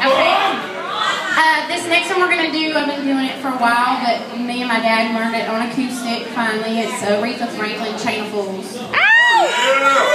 Okay. Uh, this next one we're going to do, I've been doing it for a while, but me and my dad learned it on acoustic finally. It's uh, Aretha Franklin, Chain of Fools. Ow!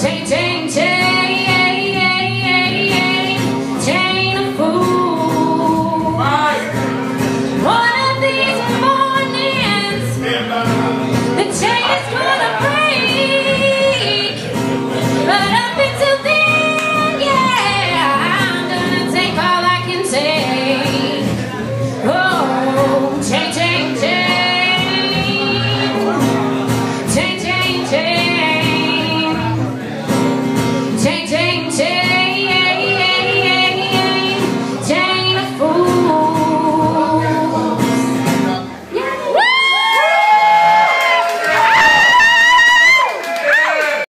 Taint, taint, taint, taint, taint, taint, taint, taint, taint, taint, taint,